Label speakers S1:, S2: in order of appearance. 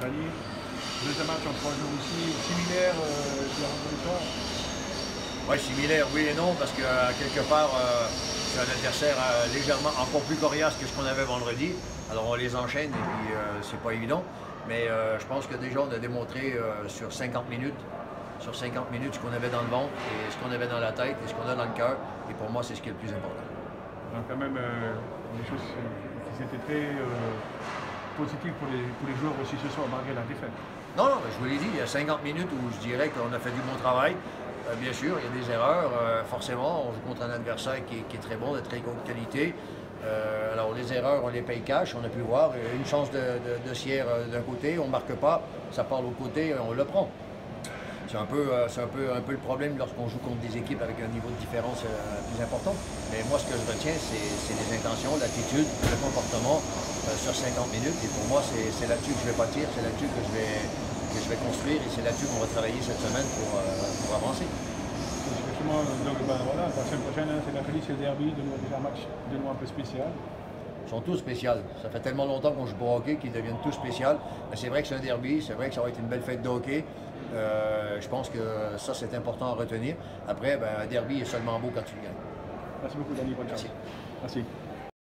S1: Daniel, deuxième match en trois jours aussi, similaire euh, de
S2: Oui, similaire, oui et non, parce que euh, quelque part, euh, c'est un adversaire euh, légèrement encore plus coriace que ce qu'on avait vendredi. Alors on les enchaîne et puis c'est pas évident. Mais je pense que déjà on a démontré sur 50 minutes, sur 50 minutes ce qu'on avait dans le ventre et ce qu'on avait dans la tête et ce qu'on a dans le cœur. Et pour moi, c'est ce qui est le plus important.
S1: Donc quand même des choses qui étaient très positives pour les, pour les joueurs aussi ce soir, malgré la défaite.
S2: Non, non, je vous l'ai dit, il y a 50 minutes où je dirais qu'on a fait du bon travail. Euh, bien sûr, il y a des erreurs. Euh, forcément, on joue contre un adversaire qui, est- qui est très bon, de très haute qualité. Euh, alors, les erreurs, on les paye cash, on a pu voir. Une chance de, de, Sierre d'un côté, on ne marque pas, ça part de l'autre côté, on le prend. C'est un, peu, un, peu, un peu le problème lorsqu'on joue contre des équipes avec un niveau de différence plus important. Mais moi, ce que je retiens, c'est, les intentions, l'attitude, le comportement euh, sur 50 minutes. Et pour moi, c'est, là-dessus que je vais bâtir, c'est là-dessus que je vais, que je vais construire et c'est là-dessus qu'on va travailler cette semaine pour, euh, pour avancer.
S1: Justement, donc, ben, voilà, la semaine prochaine, hein, c'est la Félix et le derby, de déjà un match de nouveau un peu spécial.
S2: Ils sont tous spéciaux. Ça fait tellement longtemps qu'on joue au hockey qu'ils deviennent tous spéciaux. Mais c'est vrai que c'est un derby, c'est vrai que ça va être une belle fête de hockey. Euh, je pense que ça, c'est important à retenir. Après, ben, un derby est seulement beau quand tu le gagnes.
S1: Merci beaucoup, Dani. Bonne.
S2: Merci.
S1: Merci.